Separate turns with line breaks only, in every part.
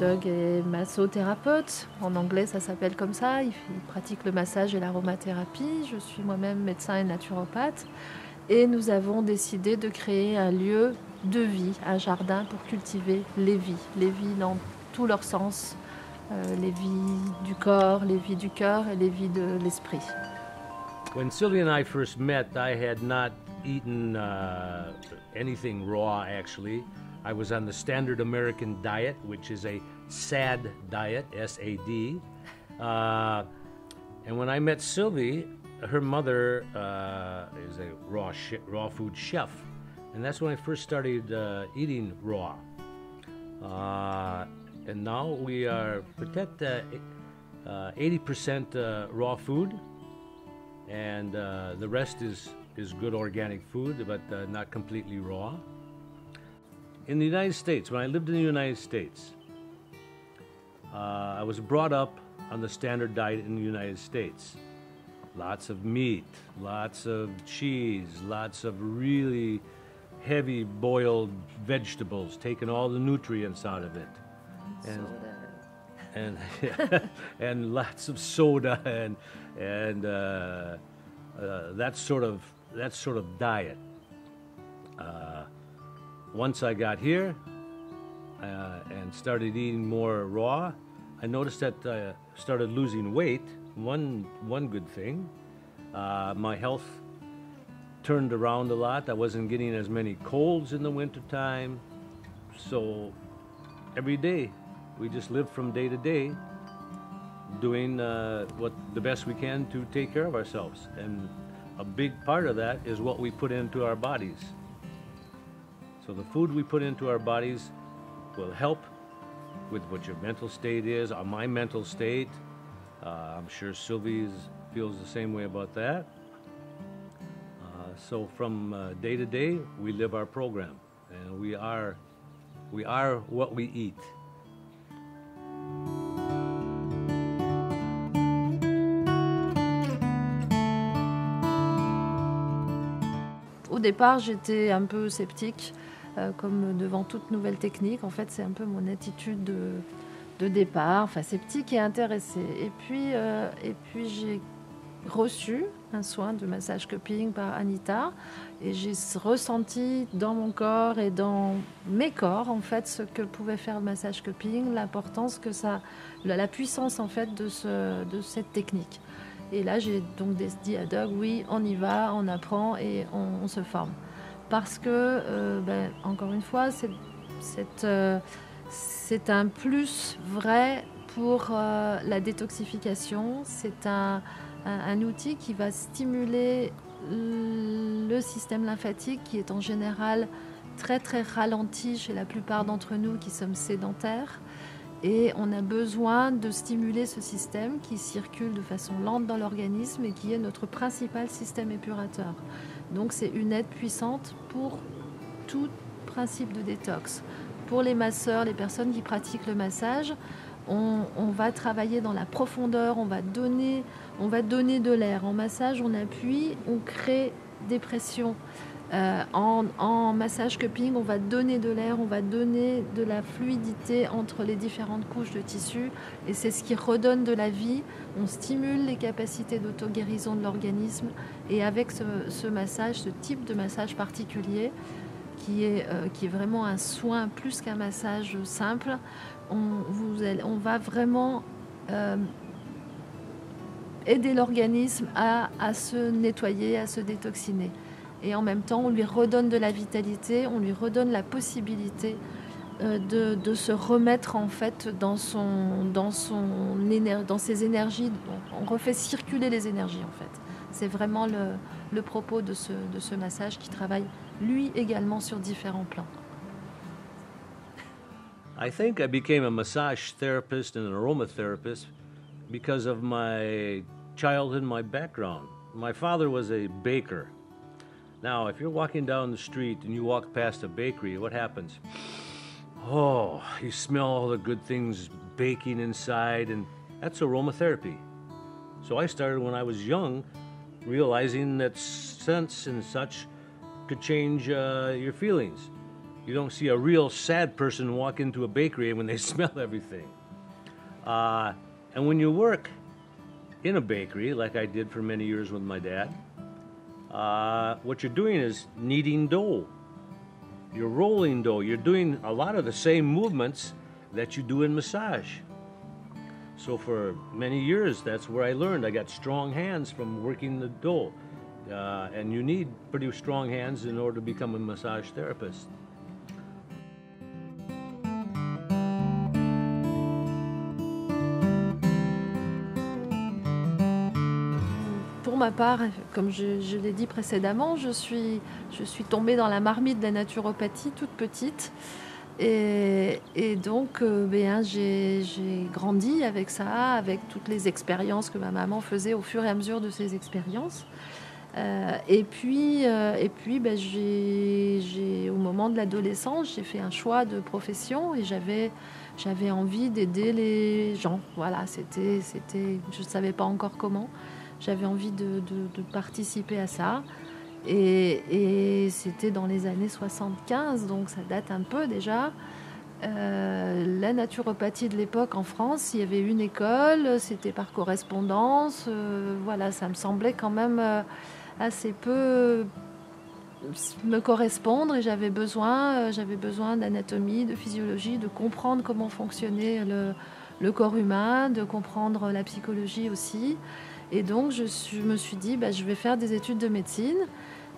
Doug est massothérapeute. En anglais, ça s'appelle comme ça. Il, pratique le massage et l'aromathérapie. Je suis moi-même médecin et naturopathe. Et nous avons décidé de créer un lieu de vie, un jardin pour cultiver les vies, les vies dans tous leurs sens, euh, les vies du corps, les vies du cœur et les vies de l'esprit.
When Sylvia and I first met, I had not eaten uh, anything raw actually. I was on the standard American diet, which is a SAD diet, S A D. Uh, and when I met Sylvie, her mother uh, is a raw, raw food chef. And that's when I first started uh, eating raw. Uh, and now we are protect 80% uh, raw food, and the rest is, is good organic food, but not completely raw in the United States, when I lived in the United States, uh, I was brought up on the standard diet in the United States. Lots of meat, lots of cheese, lots of really heavy boiled vegetables, taking all the nutrients out of it.
And,
and, and, lots of soda and, and uh, uh, that, sort of, that sort of diet. Uh, once I got here uh, and started eating more raw, I noticed that I started losing weight. One, one good thing. Uh, my health turned around a lot. I wasn't getting as many colds in the wintertime. So every day, we just live from day to day doing uh, what the best we can to take care of ourselves. And a big part of that is what we put into our bodies. So the food we put into our bodies will help with what your mental state is, or my mental state. Uh, I'm sure Sylvie feels the same way about that. Uh, so from uh, day to day, we live our program, and we are, we are what we eat.
Au départ, j'étais un peu sceptique Euh, comme devant toute nouvelle technique. En fait, c'est un peu mon attitude de, départ, enfin sceptique et intéressée. Et puis, euh, et puis j'ai reçu un soin de massage cupping par Anita et j'ai ressenti dans mon corps et dans mes corps en fait ce que pouvait faire le massage cupping, l'importance que ça, la, puissance en fait de, ce, de cette technique. Et là j'ai donc dit à Doug oui on y va, on apprend et on se forme parce que, euh, ben, encore une fois, euh, c'est un plus vrai pour euh, la détoxification. C'est un, outil qui va stimuler le système lymphatique qui est en général très très ralenti chez la plupart d'entre nous qui sommes sédentaires. Et on a besoin de stimuler ce système qui circule de façon lente dans l'organisme et qui est notre principal système épurateur. Donc c'est une aide puissante pour tout principe de détox. Pour les masseurs, les personnes qui pratiquent le massage, on, va travailler dans la profondeur, on va donner, de l'air. En massage, on appuie, on crée des pressions. Euh, en, massage cupping, on va donner de l'air, on va donner de la fluidité entre les différentes couches de tissu. Et c'est ce qui redonne de la vie. On stimule les capacités d'auto-guérison de l'organisme. Et avec ce, massage, ce type de massage particulier, qui est, euh, qui est vraiment un soin plus qu'un massage simple, on, va vraiment euh, aider l'organisme à se nettoyer, à se détoxiner et en même temps on lui redonne de la vitalité, on lui redonne la possibilité euh, de, se remettre en fait dans, son, dans, son, dans ses énergies, on refait circuler les énergies en fait. C'est vraiment le, le propos de ce, de ce massage qui travaille lui également sur différents plans.
I think I became a massage therapist and an aromatherapist because of my childhood, my background. My father was a baker. Now, if you're walking down the street and you walk past a bakery, what happens? Oh, you smell all the good things baking inside, and that's aromatherapy. So I started when I was young, realizing that scents and such could change uh, your feelings.
you don't see a real sad person walk into a bakery when they smell everything. Uh, and when you work in a bakery, like I did for many years with my dad, uh, what you're doing is kneading dough. You're rolling dough. You're doing a lot of the same movements that you do in massage. So for many years, that's where I learned. I got strong hands from working the dough. Uh, and you need pretty strong hands in order to become a massage therapist.
Ma part, comme je, l'ai dit précédemment, je suis, je suis tombée dans la marmite de la naturopathie toute petite. Et, donc, euh, ben, j'ai grandi avec ça, avec toutes les expériences que ma maman faisait au fur et à mesure de ses expériences. Euh, et puis, euh, et puis ben, j'ai, j'ai- au moment de l'adolescence, j'ai fait un choix de profession et j'avais, j'avais envie d'aider les gens. Voilà, c'était, c'était, je ne savais pas encore comment. J'avais envie de, participer à ça. Et, c'était dans les années 75, donc ça date un peu déjà. Euh, la naturopathie de l'époque en France, il y avait une école, c'était par correspondance. euh, voilà, ça me semblait quand même euh, assez peu me correspondre et j'avais besoin, j'avais besoin d'anatomie, de physiologie, de comprendre comment fonctionnait le corps humain, de comprendre la psychologie aussi. Et donc je, me suis dit, bah, je vais faire des études de médecine.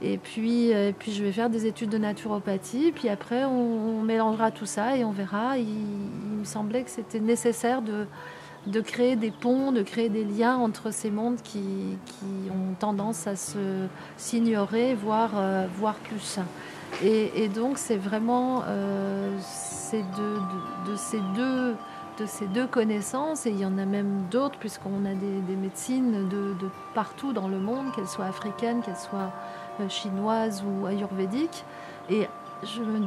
Et puis, euh, puis je vais faire des études de naturopathie. Puis après, on, mélangera tout ça et on verra. Il, me semblait que c'était nécessaire de, de créer des ponts, de créer des liens entre ces mondes qui, qui ont tendance à se s'ignorer, voire, euh, voire plus. Et, et donc, c'est vraiment euh, de ces deux de ces deux connaissances, et il y en a même d'autres, puisqu'on a des, des médecines de, de partout dans le monde, qu'elles soient africaines, qu'elles soient euh, chinoises ou ayurvédiques. Et je me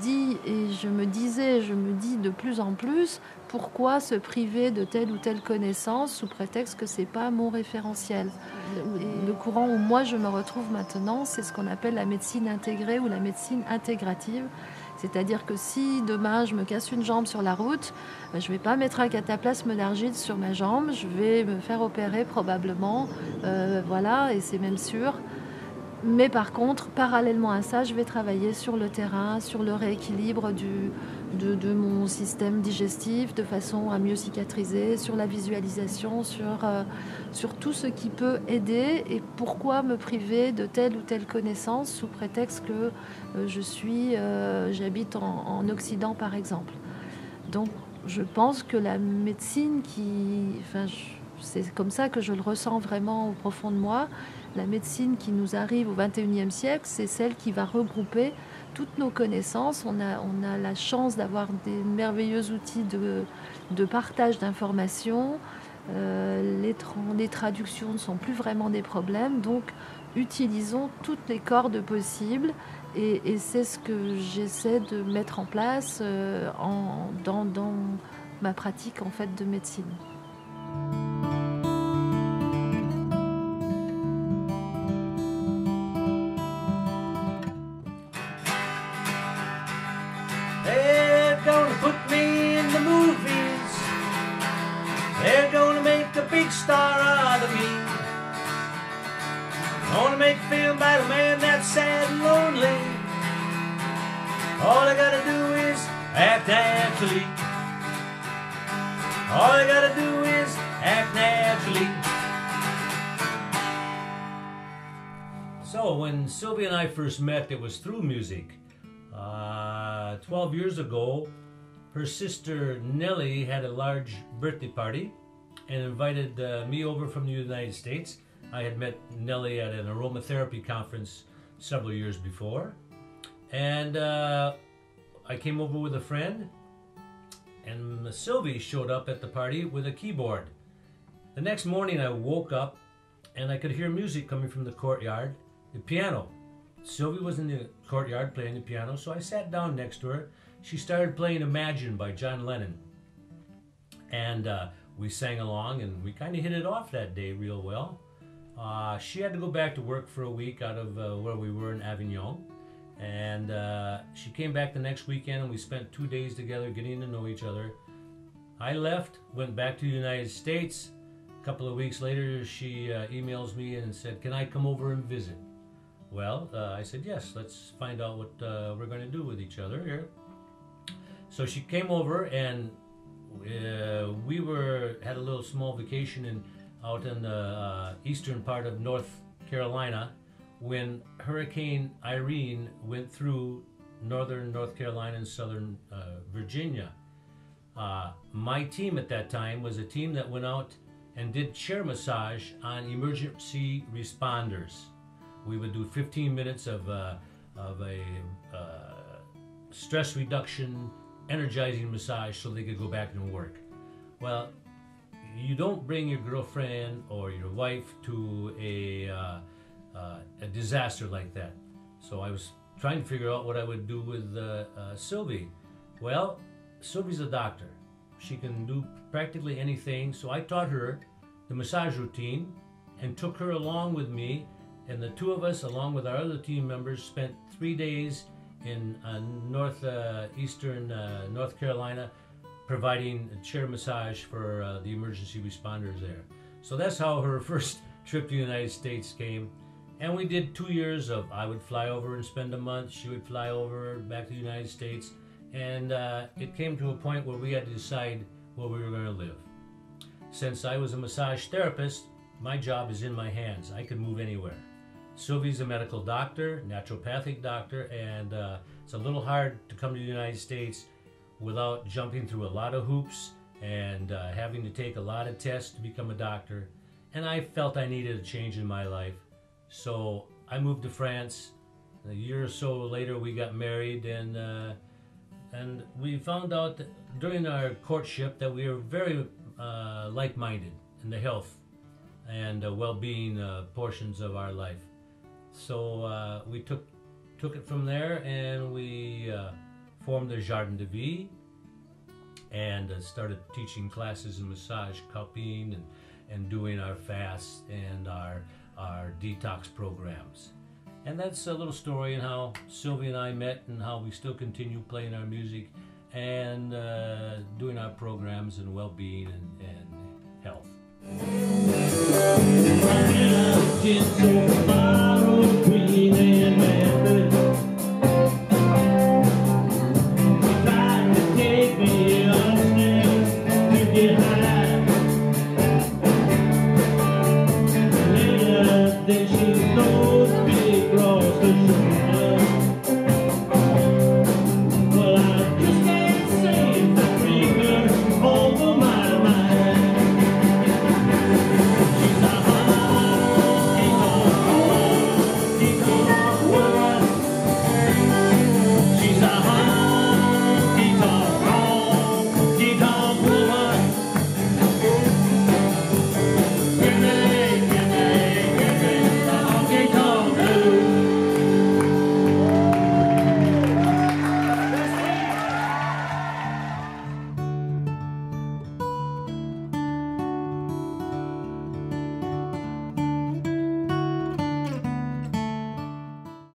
dis, et je me disais, je me dis de plus en plus, pourquoi se priver de telle ou telle connaissance sous prétexte que c'est pas mon référentiel Et le courant où moi je me retrouve maintenant, c'est ce qu'on appelle la médecine intégrée ou la médecine intégrative. C'est-à-dire que si demain je me casse une jambe sur la route, euh, je ne vais pas mettre un cataplasme d'argile sur ma jambe, je vais me faire opérer probablement, euh, voilà, et c'est même sûr. Mais par contre, parallèlement à ça, je vais travailler sur le terrain, sur le rééquilibre de, mon système digestif de façon à mieux cicatriser, sur la visualisation, sur, euh, sur tout ce qui peut aider et pourquoi me priver de telle ou telle connaissance sous prétexte que euh, je suis, euh, j'habite en, en Occident par exemple. Donc je pense que la médecine qui, c'est comme ça que je le ressens vraiment au profond de moi. La médecine qui nous arrive au 21e siècle, c'est celle qui va regrouper toutes nos connaissances. On a, on a la chance d'avoir des merveilleux outils de, de partage d'informations. Euh, les, les traductions ne sont plus vraiment des problèmes. Donc, utilisons toutes les cordes possibles. Et, et c'est ce que j'essaie de mettre en place euh, en- dans, dans ma pratique en fait de médecine.
Make a film about a man that's sad and lonely. All I gotta do is act naturally. All I gotta do is act naturally. So, when Sylvia and I first met, it was through music. Uh, 12 years ago, her sister Nellie had a large birthday party and invited uh, me over from the United States. I had met Nellie at an aromatherapy conference several years before. And uh, I came over with a friend, and Sylvie showed up at the party with a keyboard. The next morning, I woke up and I could hear music coming from the courtyard, the piano. Sylvie was in the courtyard playing the piano, so I sat down next to her. She started playing Imagine by John Lennon. And uh, we sang along, and we kind of hit it off that day real well. Uh, she had to go back to work for a week out of uh, where we were in Avignon. And uh, she came back the next weekend, and we spent two days together getting to know each other. I left, went back to the United States. A couple of weeks later, she uh, emails me and said, Can I come over and visit? Well, uh, I said, Yes, let's find out what uh, we're going to do with each other here. So she came over, and we were had a little small vacation in out in the uh, eastern part of North Carolina when Hurricane Irene went through northern North Carolina and southern uh, Virginia. Uh, my team at that time was a team that went out and did chair massage on emergency responders. We would do 15 minutes of, uh, of a uh, stress reduction, energizing massage so they could go back and work. Well, you don't bring your girlfriend or your wife to a, uh, uh, a disaster like that. So I was trying to figure out what I would do with uh, uh, Sylvie. Well, Sylvie's a doctor. She can do practically anything. So I taught her the massage routine and took her along with me. And the two of us, along with our other team members, spent three days in uh, northeastern uh, North Carolina providing chair massage for uh, the emergency responders there. So that's how her first trip to the United States came. And we did two years of I would fly over and spend a month, she would fly over back to the United States. And uh, it came to a point where we had to decide where we were going to live. Since I was a massage therapist, my job is in my hands. I could move anywhere. Sylvie's a medical doctor, naturopathic doctor, and uh, it's a little hard to come to the United States without jumping through a lot of hoops and uh, having to take a lot of tests to become a doctor. And I felt I needed a change in my life. So I moved to France. A year or so later, we got married, and uh, and we found out during our courtship that we were very uh, like-minded in the health and uh, well-being uh, portions of our life. So uh, we took took it from there, and we formed the Jardin de Vies and started teaching classes in massage cupping and and doing our fasts and our our detox programs. And that's a little story and how Sylvie and I met and how we still continue playing our music and uh, doing our programs and well-being and, and health.